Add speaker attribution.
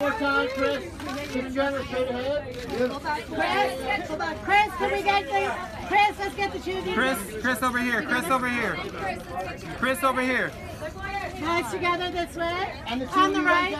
Speaker 1: More time, Kris.
Speaker 2: Kris, Kris, can we get the, Kris, let's get the shooting.
Speaker 3: Kris, Kris over here. Kris over here. Kris over here.
Speaker 2: Guys together this way.
Speaker 1: And the two
Speaker 2: On the
Speaker 1: right